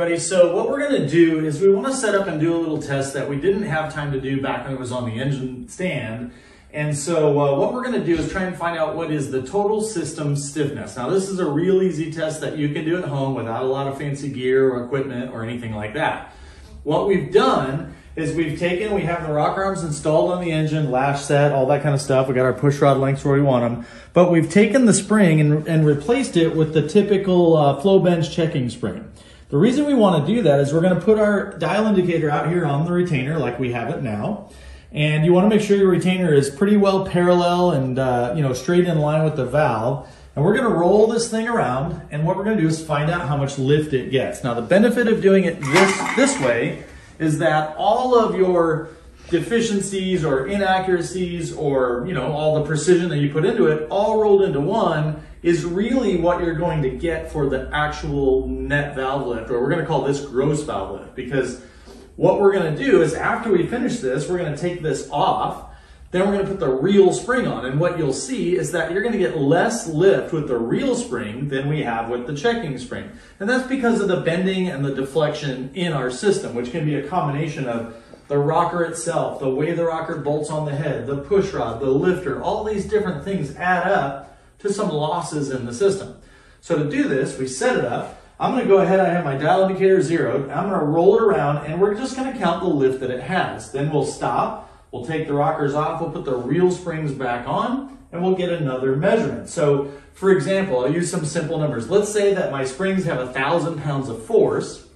everybody. So what we're gonna do is we wanna set up and do a little test that we didn't have time to do back when it was on the engine stand. And so uh, what we're gonna do is try and find out what is the total system stiffness. Now this is a real easy test that you can do at home without a lot of fancy gear or equipment or anything like that. What we've done is we've taken, we have the rocker arms installed on the engine, lash set, all that kind of stuff. We got our push rod lengths where we want them. But we've taken the spring and, and replaced it with the typical uh, flow bench checking spring. The reason we want to do that is we're going to put our dial indicator out here on the retainer like we have it now. And you want to make sure your retainer is pretty well parallel and uh, you know straight in line with the valve. And we're going to roll this thing around and what we're going to do is find out how much lift it gets. Now the benefit of doing it this, this way is that all of your deficiencies or inaccuracies or you know all the precision that you put into it all rolled into one is really what you're going to get for the actual net valve lift or we're going to call this gross valve lift because what we're going to do is after we finish this we're going to take this off then we're going to put the real spring on and what you'll see is that you're going to get less lift with the real spring than we have with the checking spring. And that's because of the bending and the deflection in our system which can be a combination of the rocker itself, the way the rocker bolts on the head, the push rod, the lifter, all these different things add up to some losses in the system. So to do this, we set it up. I'm going to go ahead, I have my dial indicator zeroed. I'm going to roll it around and we're just going to count the lift that it has. Then we'll stop, we'll take the rockers off, we'll put the real springs back on, and we'll get another measurement. So for example, I'll use some simple numbers. Let's say that my springs have a thousand pounds of force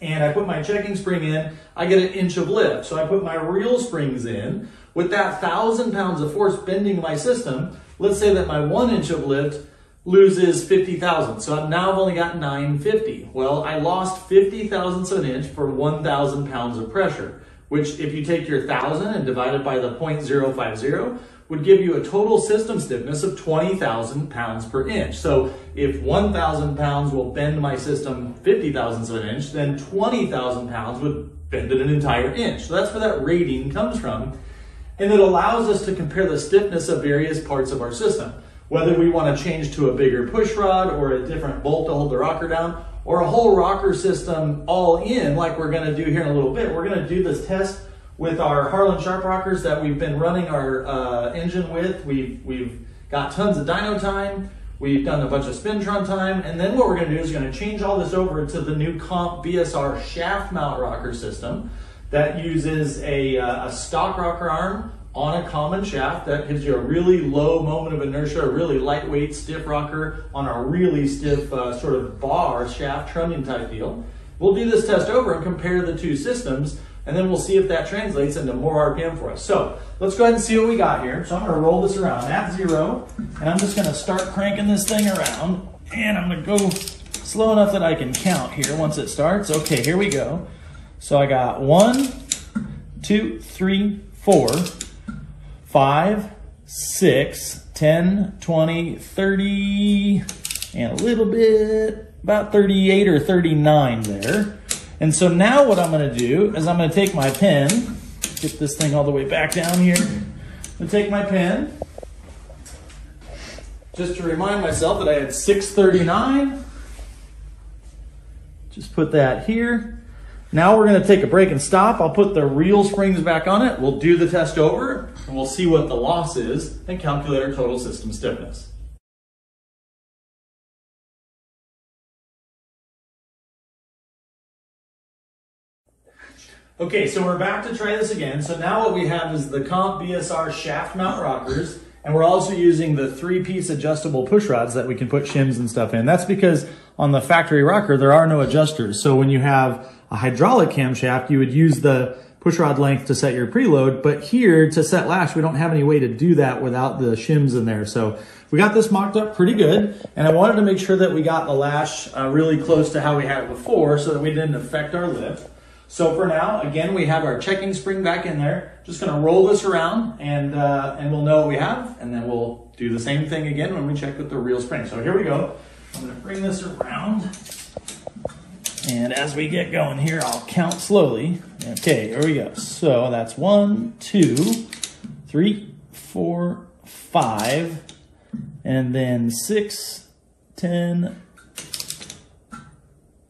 and I put my checking spring in, I get an inch of lift. So I put my real springs in. With that thousand pounds of force bending my system, let's say that my one inch of lift loses 50 thousandths. So now I've only got 950. Well, I lost 50 thousandths of an inch for 1,000 pounds of pressure, which if you take your thousand and divide it by the 0.050, would give you a total system stiffness of 20,000 pounds per inch. So if 1,000 pounds will bend my system 50 thousandths of an inch, then 20,000 pounds would bend it an entire inch. So that's where that rating comes from. And it allows us to compare the stiffness of various parts of our system. Whether we want to change to a bigger push rod or a different bolt to hold the rocker down, or a whole rocker system all in like we're going to do here in a little bit. We're going to do this test with our Harland Sharp rockers that we've been running our uh, engine with. We've, we've got tons of dyno time. We've done a bunch of Spintron time. And then what we're gonna do is gonna change all this over to the new Comp BSR shaft mount rocker system that uses a, uh, a stock rocker arm on a common shaft that gives you a really low moment of inertia, a really lightweight stiff rocker on a really stiff uh, sort of bar shaft trunnion type deal. We'll do this test over and compare the two systems and then we'll see if that translates into more RPM for us. So let's go ahead and see what we got here. So I'm gonna roll this around at zero, and I'm just gonna start cranking this thing around, and I'm gonna go slow enough that I can count here once it starts. Okay, here we go. So I got one, two, three, four, five, six, 10, 20, 30, and a little bit, about 38 or 39 there. And so now what I'm gonna do is I'm gonna take my pen, get this thing all the way back down here. I'm gonna take my pen, just to remind myself that I had 639. Just put that here. Now we're gonna take a break and stop. I'll put the real springs back on it. We'll do the test over and we'll see what the loss is and calculate our total system stiffness. Okay, so we're back to try this again. So now what we have is the Comp BSR shaft mount rockers, and we're also using the three-piece adjustable push rods that we can put shims and stuff in. That's because on the factory rocker, there are no adjusters. So when you have a hydraulic camshaft, you would use the push rod length to set your preload, but here to set lash, we don't have any way to do that without the shims in there. So we got this mocked up pretty good, and I wanted to make sure that we got the lash uh, really close to how we had it before so that we didn't affect our lift. So for now, again, we have our checking spring back in there. Just gonna roll this around and, uh, and we'll know what we have. And then we'll do the same thing again when we check with the real spring. So here we go. I'm gonna bring this around. And as we get going here, I'll count slowly. Okay, here we go. So that's one, two, three, four, five, and then six, ten,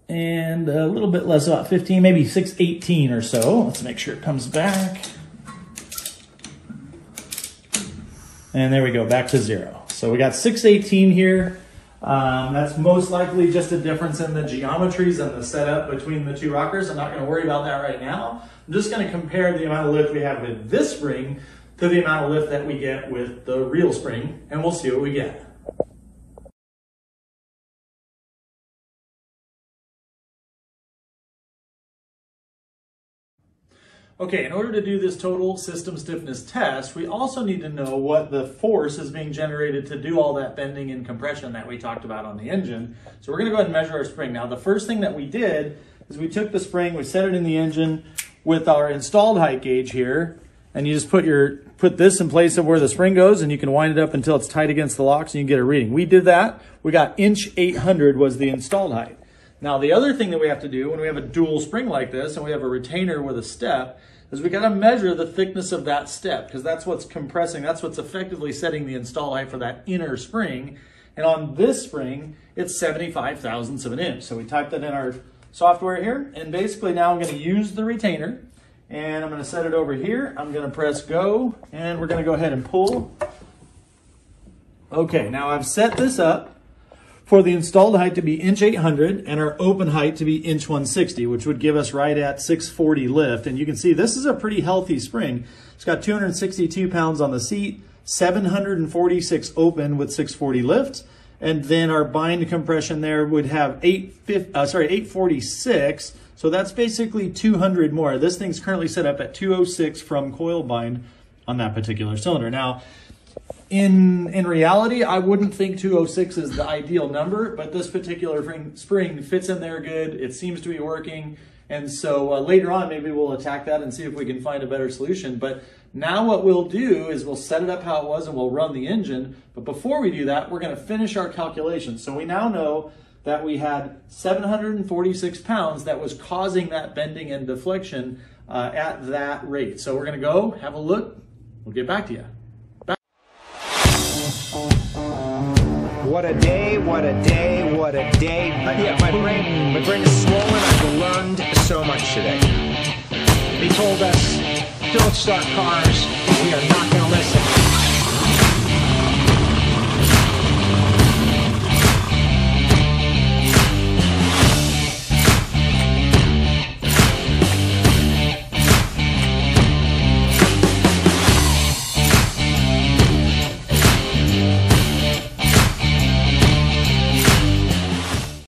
and a little bit less, about 15, maybe 618 or so. Let's make sure it comes back. And there we go, back to zero. So we got 618 here. Um, that's most likely just a difference in the geometries and the setup between the two rockers. I'm not going to worry about that right now. I'm just going to compare the amount of lift we have with this spring to the amount of lift that we get with the real spring, and we'll see what we get. Okay, in order to do this total system stiffness test, we also need to know what the force is being generated to do all that bending and compression that we talked about on the engine. So we're gonna go ahead and measure our spring. Now, the first thing that we did is we took the spring, we set it in the engine with our installed height gauge here, and you just put your put this in place of where the spring goes, and you can wind it up until it's tight against the locks, and you can get a reading. We did that. We got inch 800 was the installed height. Now, the other thing that we have to do when we have a dual spring like this and we have a retainer with a step is we got to measure the thickness of that step because that's what's compressing, that's what's effectively setting the install height for that inner spring. And on this spring, it's 75 thousandths of an inch. So we typed that in our software here. And basically now I'm going to use the retainer and I'm going to set it over here. I'm going to press go and we're going to go ahead and pull. Okay, now I've set this up for the installed height to be inch 800 and our open height to be inch 160, which would give us right at 640 lift. And you can see this is a pretty healthy spring. It's got 262 pounds on the seat, 746 open with 640 lift. And then our bind compression there would have 8, uh, sorry, 846. So that's basically 200 more. This thing's currently set up at 206 from coil bind on that particular cylinder. Now, in in reality, I wouldn't think 206 is the ideal number, but this particular spring fits in there good. It seems to be working. And so uh, later on, maybe we'll attack that and see if we can find a better solution. But now what we'll do is we'll set it up how it was and we'll run the engine. But before we do that, we're going to finish our calculations. So we now know that we had 746 pounds that was causing that bending and deflection uh, at that rate. So we're going to go have a look. We'll get back to you. What a day, what a day, what a day. Uh, yeah, my brain, my brain is swollen. I've learned so much today. They told us, don't start cars. We are not going to listen.